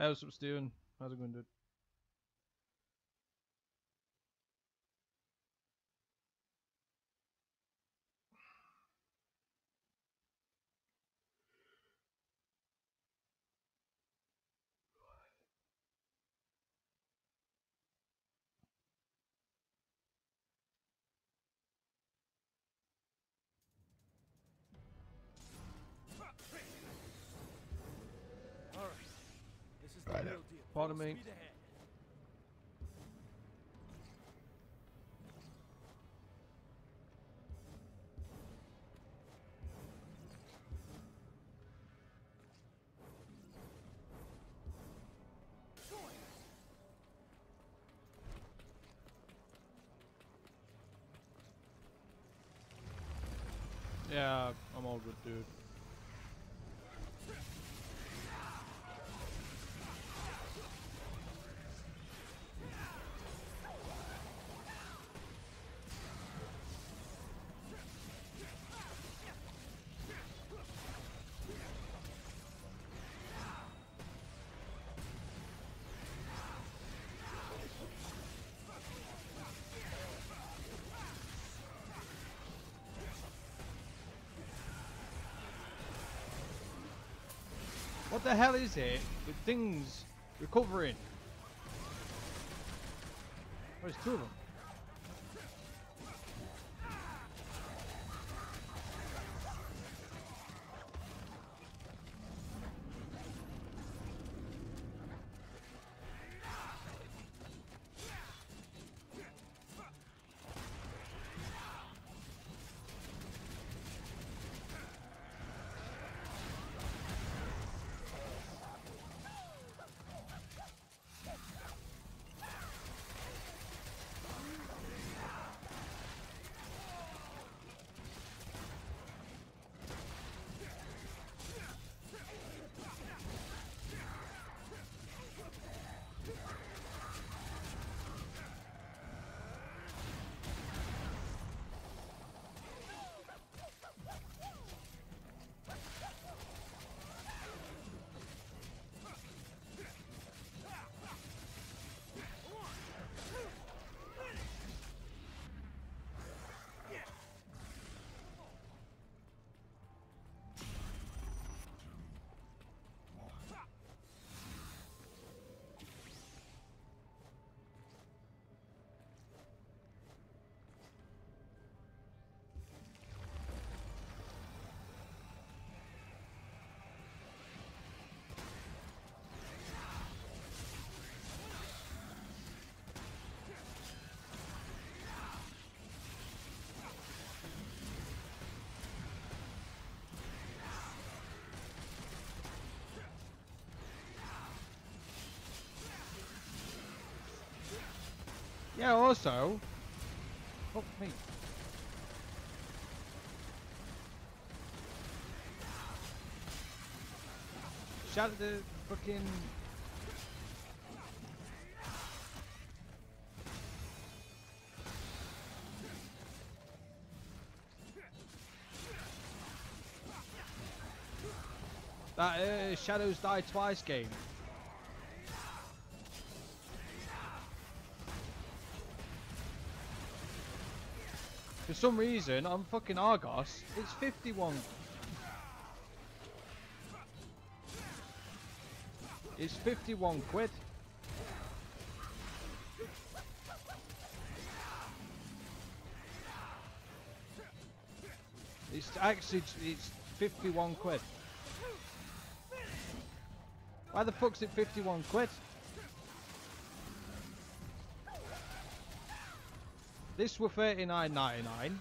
Hey, what's up, Steven? How's it going, dude? Pardon me. Yeah, I'm all good, dude. What the hell is it with things recovering? There's two of them. Yeah, also. Oh, me. Shout out to fucking. That uh, Shadows Die Twice game. For some reason, I'm fucking Argos, it's 51. It's 51 quid. It's actually, it's 51 quid. Why the fuck's it 51 quid? This were 39.99.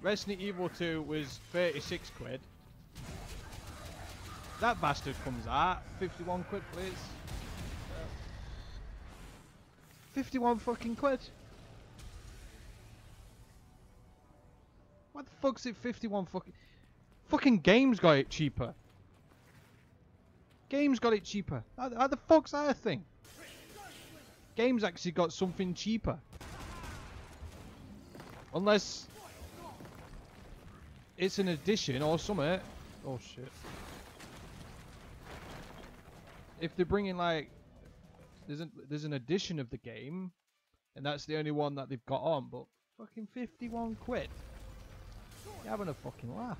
Resident Evil 2 was 36 quid. That bastard comes out 51 quid, please. 51 fucking quid. Why the fuck's it 51 fucking... Fucking games got it cheaper. Games got it cheaper. How, the fuck's that a thing? Games actually got something cheaper. Unless it's an addition or something. Oh shit. if they're bringing like there's an there's an edition of the game, and that's the only one that they've got on, but fucking 51 quid. You're having a fucking laugh.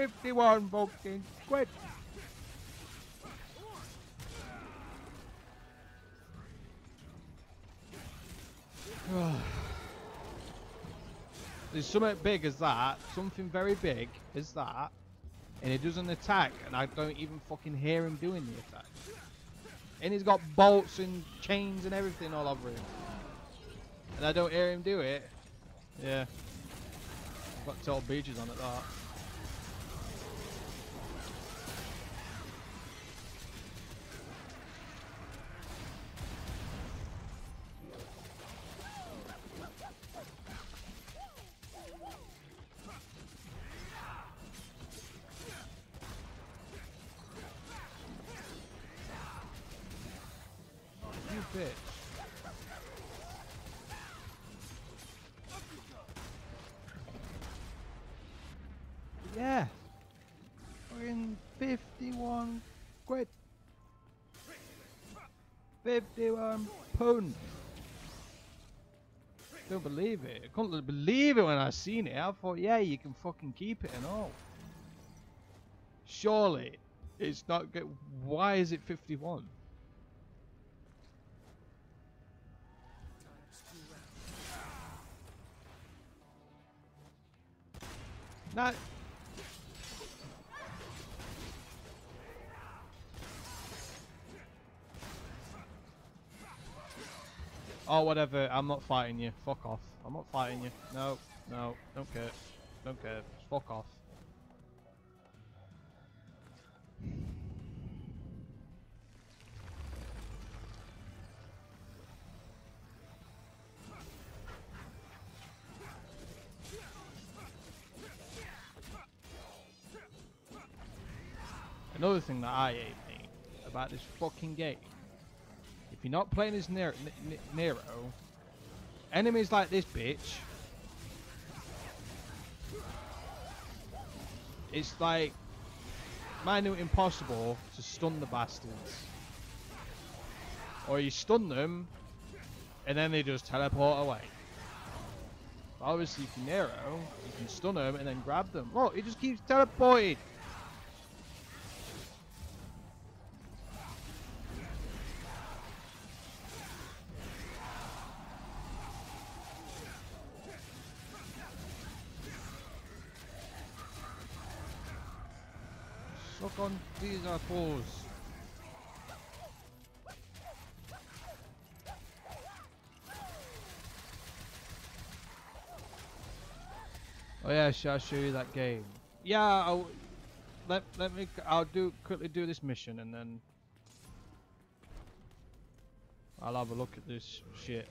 Fifty-one fucking quid. There's something big as that, something very big as that, and he doesn't attack, and I don't even fucking hear him doing the attack. And he's got bolts and chains and everything all over him. And I don't hear him do it. Yeah. Got 12 beaches on it, that. Yeah. Fucking 51 quid. 51 pound. Don't believe it. I couldn't believe it when I seen it. I thought, yeah, you can fucking keep it and all. Surely, it's not good. Why is it 51? Not. Oh, whatever. I'm not fighting you. Fuck off. I'm not fighting you. No, no, don't care. Don't care. Fuck off. Another thing that I hate about this fucking game. If you're not playing as Nero, Nero enemies like this bitch, it's like minute impossible to stun the bastards. Or you stun them, and then they just teleport away. But obviously, if you're Nero, you can stun them and then grab them. Look, he just keeps teleporting. Oh yeah, shall I show you that game? Yeah, I'll, let let me. I'll do quickly do this mission and then I'll have a look at this shit.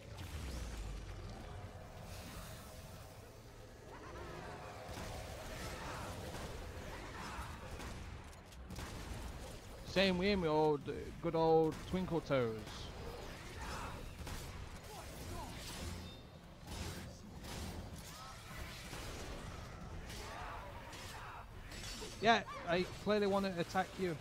Same way, my old, good old Twinkle Toes. Yeah, I clearly want to attack you.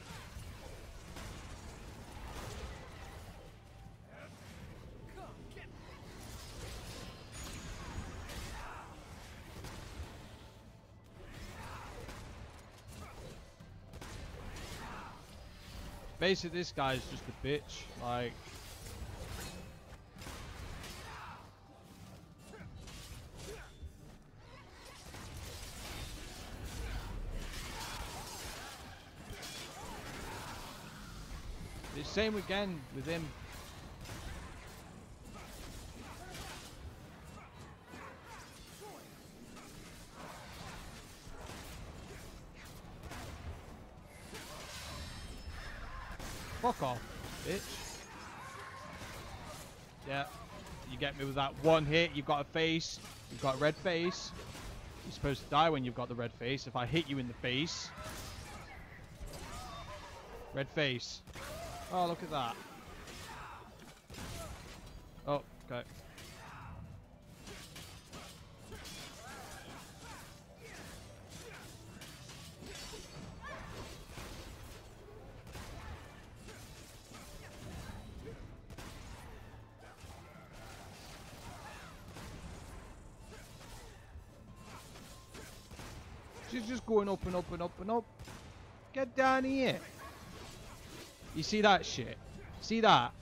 Basically, this guy is just a bitch. Like, the same again with him. That one hit. You've got a face. You've got a red face. You're supposed to die when you've got the red face. If I hit you in the face. Red face. Oh, look at that. Oh, okay. She's just going up and up and up and up. Get down here. You see that shit? See that?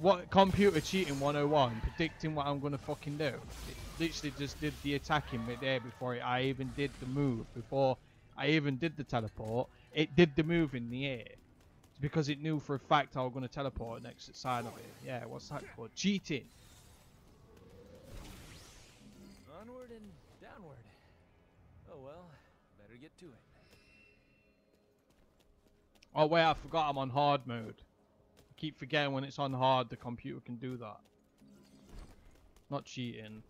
What computer cheating 101 predicting what I'm gonna fucking do? It literally just did the attacking bit there before I even did the move. Before I even did the teleport, it did the move in the air. It's because it knew for a fact I was gonna teleport next side of it. Yeah, what's that called? Cheating. Onward and downward. Oh well, Oh wait, I forgot I'm on hard mode. I keep forgetting when it's on hard the computer can do that. Not cheating.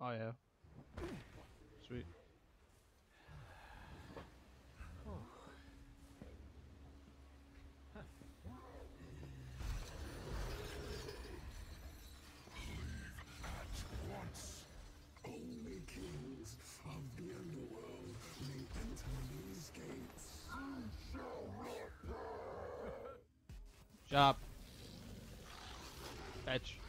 Oh yeah. Job. Edge.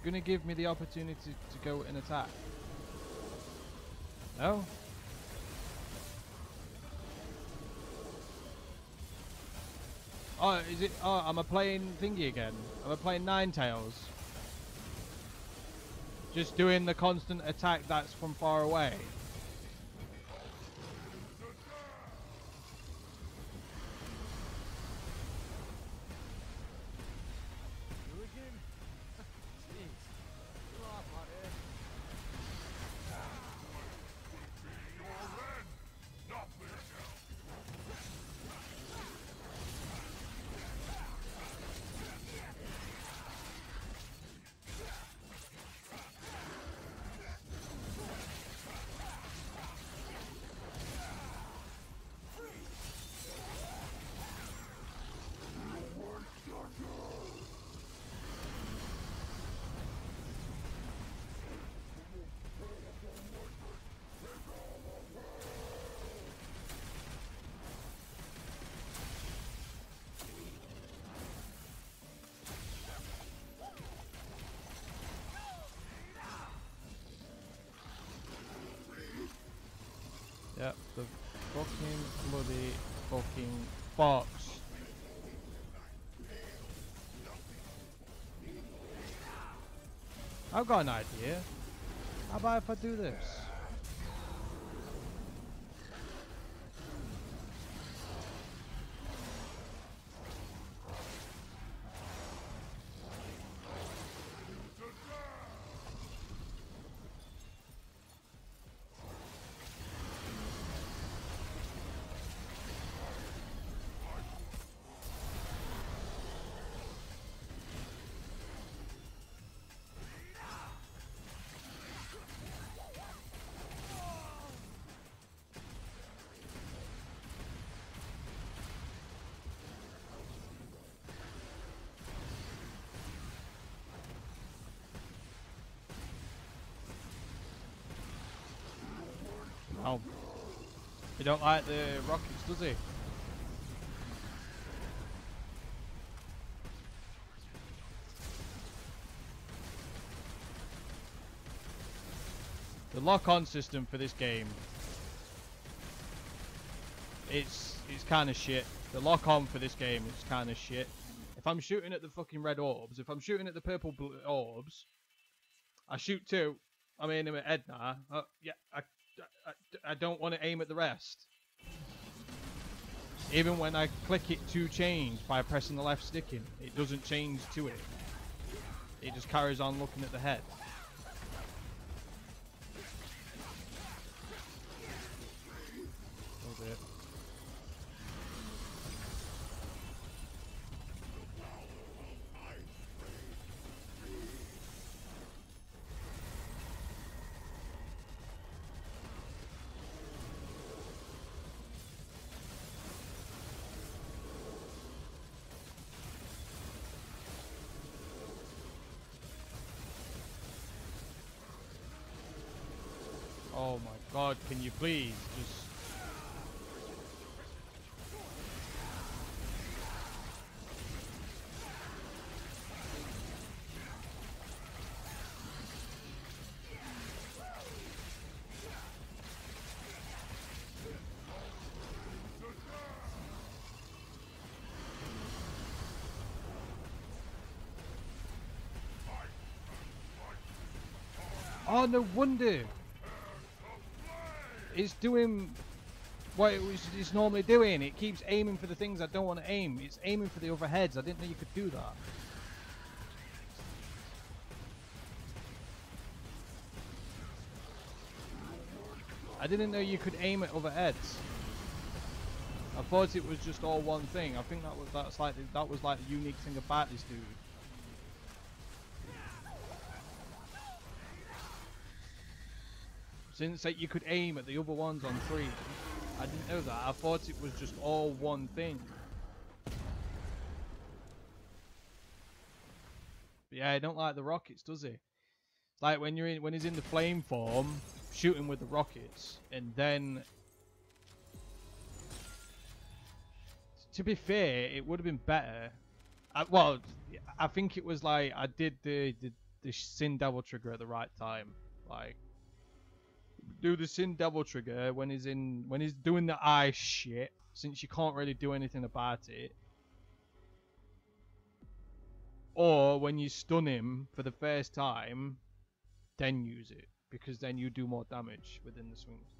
It gonna give me the opportunity to go and attack? No? Oh, is it? Oh, I'm a playing thingy again? I'm I playing Nine Tails? Just doing the constant attack that's from far away. Fucking bloody fucking box. I've got an idea. How about if I do this? Oh. He don't like the rockets, does he? The lock-on system for this game, it's it's kind of shit. The lock-on for this game is kind of shit. If I'm shooting at the fucking red orbs, if I'm shooting at the purple orbs, I shoot two. I'm aiming at Edna. Uh, yeah, I, I, I don't want to aim at the rest. Even when I click it to change by pressing the left stick in, it doesn't change to it. It just carries on looking at the head. God, can you please just... Oh, no wonder! It's doing what it was it's normally doing. It keeps aiming for the things I don't want to aim. It's aiming for the overheads. I didn't know you could do that. I didn't know you could aim at overheads. I thought it was just all one thing. I think that was that's like that was like the unique thing about this dude. Since like, you could aim at the other ones on three, I didn't know that. I thought it was just all one thing. But yeah, I don't like the rockets, does he? Like when you're in when he's in the flame form, shooting with the rockets, and then to be fair, it would have been better. I, well, I think it was like I did the, the the sin devil trigger at the right time. Like do the sin devil trigger when he's in when he's doing the eye shit, since you can't really do anything about it. Or when you stun him for the first time, then use it because then you do more damage within the swings.